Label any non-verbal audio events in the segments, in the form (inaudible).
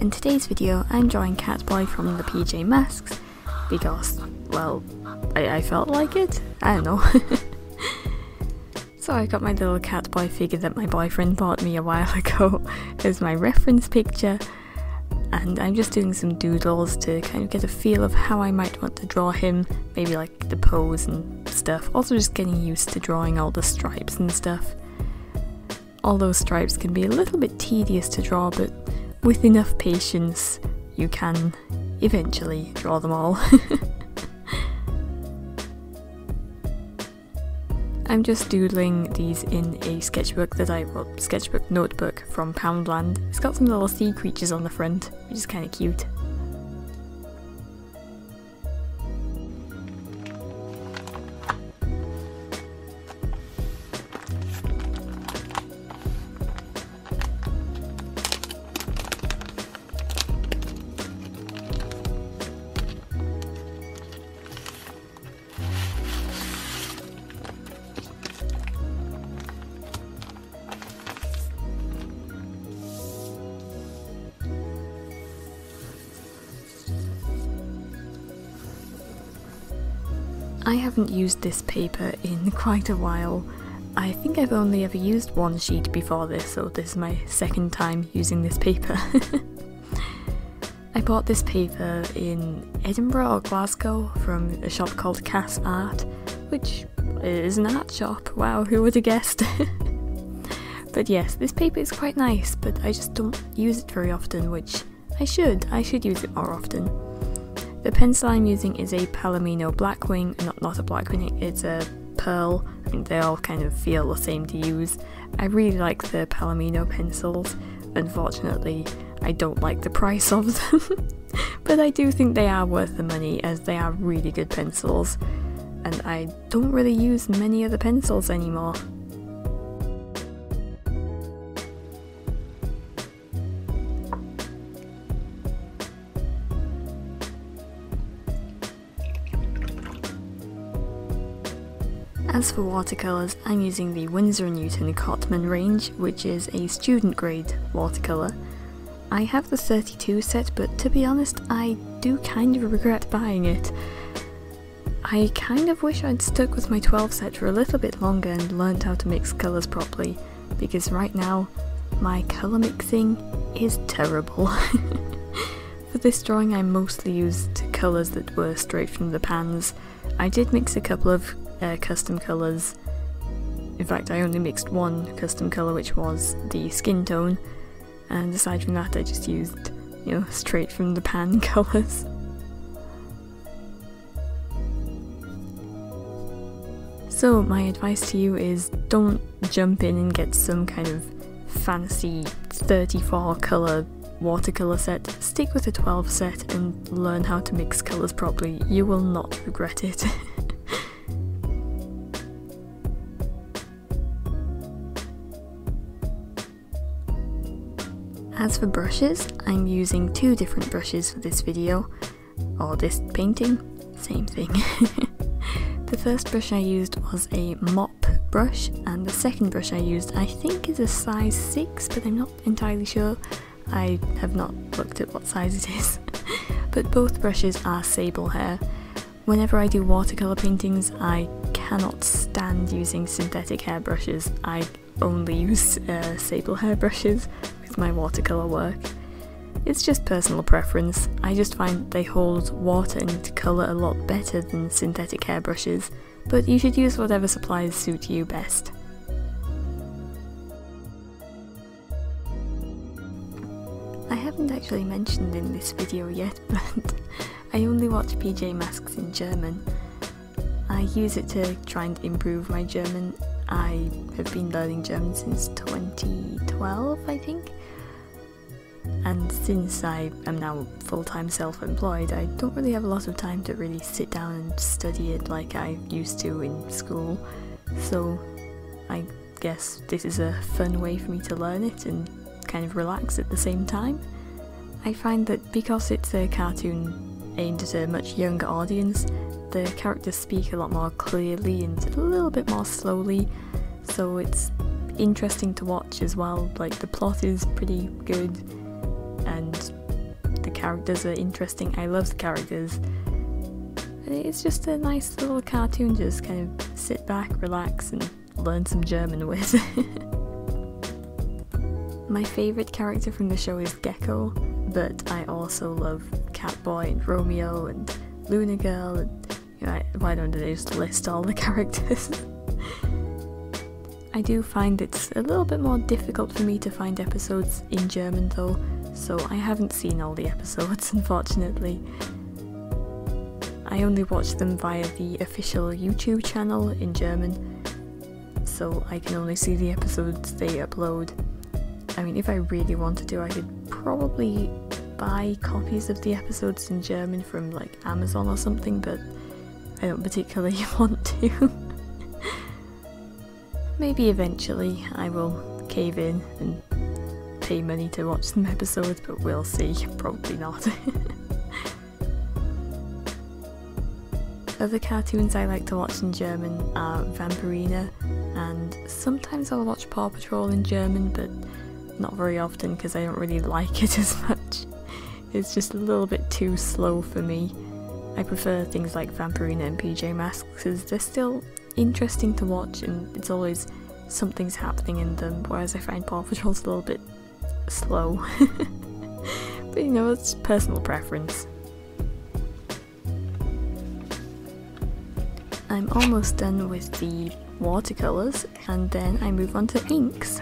in today's video I'm drawing Catboy from the PJ Masks because, well, I, I felt like it? I don't know. (laughs) so I got my little Catboy figure that my boyfriend bought me a while (laughs) ago as my reference picture and I'm just doing some doodles to kind of get a feel of how I might want to draw him, maybe like the pose and stuff, also just getting used to drawing all the stripes and stuff. All those stripes can be a little bit tedious to draw, but with enough patience, you can eventually draw them all. (laughs) I'm just doodling these in a sketchbook that I, well, sketchbook notebook from Poundland. It's got some little sea creatures on the front, which is kind of cute. I haven't used this paper in quite a while. I think I've only ever used one sheet before this, so this is my second time using this paper. (laughs) I bought this paper in Edinburgh or Glasgow from a shop called Cass Art, which is an art shop. Wow, who would have guessed? (laughs) but yes, this paper is quite nice, but I just don't use it very often, which I should. I should use it more often. The pencil I'm using is a Palomino Blackwing, not, not a Blackwing, it's a pearl, and they all kind of feel the same to use. I really like the Palomino pencils, unfortunately I don't like the price of them, (laughs) but I do think they are worth the money as they are really good pencils, and I don't really use many other pencils anymore. As for watercolours, I'm using the Winsor & Newton Cotman range, which is a student grade watercolour. I have the 32 set, but to be honest, I do kind of regret buying it. I kind of wish I'd stuck with my 12 set for a little bit longer and learned how to mix colours properly, because right now, my colour mixing is terrible. (laughs) for this drawing I mostly used colours that were straight from the pans. I did mix a couple of uh, custom colours. In fact, I only mixed one custom colour, which was the skin tone, and aside from that, I just used, you know, straight from the pan (laughs) colours. So, my advice to you is don't jump in and get some kind of fancy 34 colour watercolour set, stick with a 12 set and learn how to mix colours properly. You will not regret it. (laughs) As for brushes, I'm using two different brushes for this video, or this painting, same thing. (laughs) the first brush I used was a mop brush, and the second brush I used I think is a size 6, but I'm not entirely sure. I have not looked at what size it is. (laughs) but both brushes are sable hair. Whenever I do watercolour paintings, I cannot stand using synthetic hair brushes. I only use uh, sable hair brushes my watercolour work. It's just personal preference. I just find they hold water and colour a lot better than synthetic hair brushes, but you should use whatever supplies suit you best. I haven't actually mentioned in this video yet, (laughs) but I only watch PJ Masks in German. I use it to try and improve my German. I have been learning German since 2012, I think. And since I am now full-time self-employed, I don't really have a lot of time to really sit down and study it like I used to in school. So I guess this is a fun way for me to learn it and kind of relax at the same time. I find that because it's a cartoon aimed at a much younger audience, the characters speak a lot more clearly and a little bit more slowly, so it's interesting to watch as well. Like, the plot is pretty good, characters are interesting. I love the characters. It's just a nice little cartoon, just kind of sit back, relax, and learn some German with. (laughs) My favourite character from the show is Gecko, but I also love Catboy and Romeo and Luna Girl and you know, why don't I just list all the (laughs) characters? I do find it's a little bit more difficult for me to find episodes in German though, so I haven't seen all the episodes (laughs) unfortunately. I only watch them via the official YouTube channel in German, so I can only see the episodes they upload. I mean, if I really wanted to, I could probably buy copies of the episodes in German from like Amazon or something, but I don't particularly (laughs) want to. (laughs) Maybe eventually I will cave in and pay money to watch some episodes, but we'll see. Probably not. (laughs) Other cartoons I like to watch in German are Vampirina, and sometimes I'll watch Paw Patrol in German, but not very often because I don't really (laughs) like it as much. It's just a little bit too slow for me. I prefer things like Vampirina and PJ Masks because they're still interesting to watch and it's always something's happening in them, whereas I find Paw Patrol's a little bit slow. (laughs) but you know, it's personal preference. I'm almost done with the watercolours and then I move on to inks.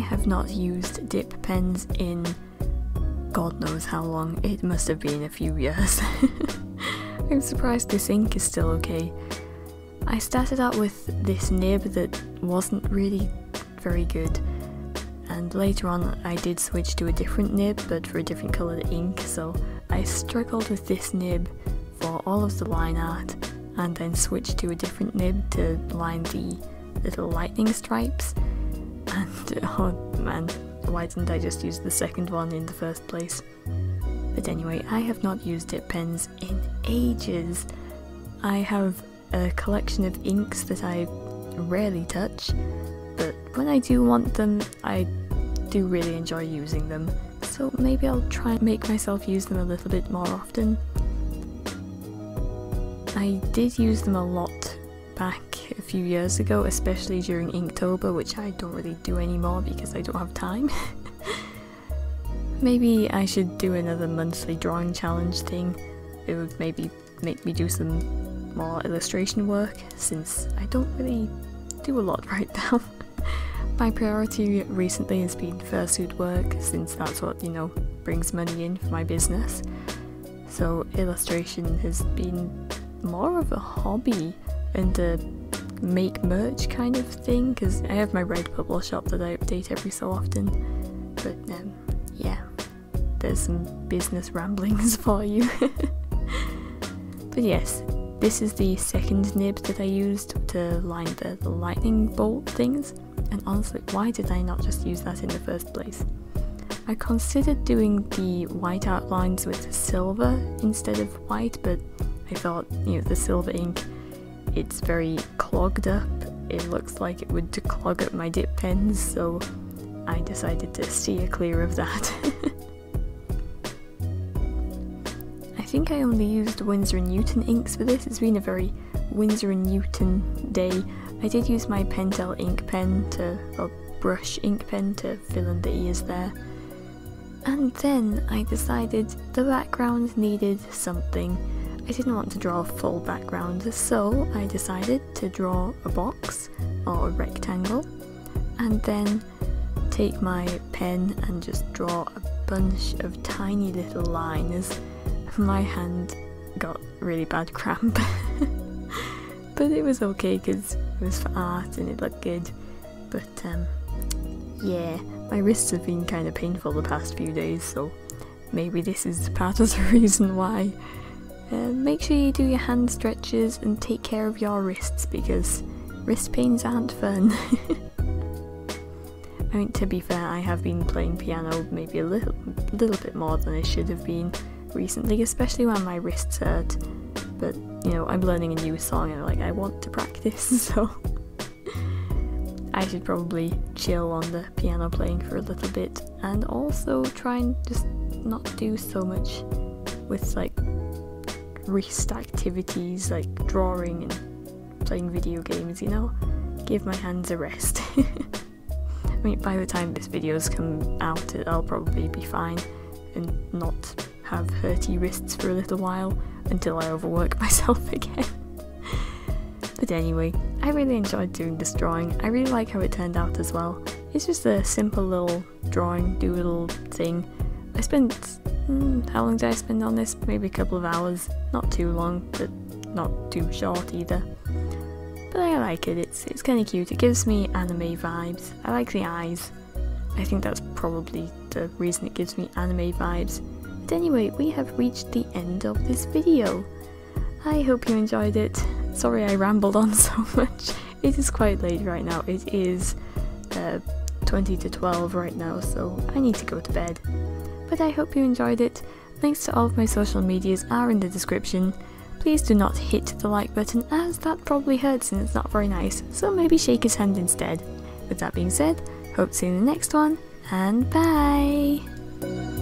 Have not used dip pens in god knows how long, it must have been a few years. (laughs) I'm surprised this ink is still okay. I started out with this nib that wasn't really very good and later on I did switch to a different nib but for a different coloured ink so I struggled with this nib for all of the line art and then switched to a different nib to line the little lightning stripes and (laughs) oh man, why didn't I just use the second one in the first place? But anyway, I have not used dip pens in ages. I have a collection of inks that I rarely touch, but when I do want them, I do really enjoy using them. So maybe I'll try and make myself use them a little bit more often. I did use them a lot back a few years ago, especially during Inktober, which I don't really do anymore because I don't have time. (laughs) maybe I should do another monthly drawing challenge thing. It would maybe make me do some more illustration work since I don't really do a lot (laughs) right now. My priority recently has been fursuit work since that's what, you know, brings money in for my business. So illustration has been more of a hobby and a make merch kind of thing because I have my Redbubble shop that I update every so often. But um, yeah, there's some business ramblings (laughs) for you. (laughs) but yes, this is the second nib that I used to line the, the lightning bolt things. And honestly, why did I not just use that in the first place? I considered doing the white outlines with silver instead of white, but I thought, you know, the silver ink it's very clogged up. It looks like it would clog up my dip pens, so I decided to steer clear of that. (laughs) I think I only used Winsor & Newton inks for this. It's been a very Winsor & Newton day. I did use my Pentel ink pen to, or brush ink pen to fill in the ears there. And then I decided the background needed something I didn't want to draw a full background, so I decided to draw a box or a rectangle and then take my pen and just draw a bunch of tiny little lines. My hand got really bad cramp, (laughs) but it was okay because it was for art and it looked good. But um, yeah, my wrists have been kind of painful the past few days, so maybe this is part of the (laughs) reason why. Uh, make sure you do your hand stretches and take care of your wrists because wrist pains aren't fun. (laughs) I mean, to be fair, I have been playing piano maybe a little, little bit more than I should have been, recently, especially when my wrists hurt. But you know, I'm learning a new song and like I want to practice, (laughs) so I should probably chill on the piano playing for a little bit and also try and just not do so much with like wrist activities like drawing and playing video games, you know? Give my hands a rest. (laughs) I mean, by the time this video's come out, I'll probably be fine and not have hurty wrists for a little while until I overwork (laughs) myself again. But anyway, I really enjoyed doing this drawing. I really like how it turned out as well. It's just a simple little drawing, doodle thing. I spent, mm, how long did I spend on this? Maybe a couple of hours. Not too long, but not too short either. But I like it, it's, it's kind of cute. It gives me anime vibes. I like the eyes. I think that's probably the reason it gives me anime vibes. But anyway, we have reached the end of this video. I hope you enjoyed it. Sorry I rambled on (laughs) so much. It is quite late right now. It is uh, 20 to 12 right now, so I need to go to bed. But I hope you enjoyed it. Links to all of my social medias are in the description. Please do not hit the like button as that probably hurts and it's not very nice, so maybe shake his hand instead. With that being said, hope to see you in the next one, and bye!